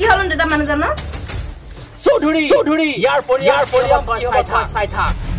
কি হ'ল দাদা মানুহজনৰ চৌধুৰী। চৌধুৰী। ইয়াৰ পৰিয়াল পৰিয়াল চাই থাক চাই থাক।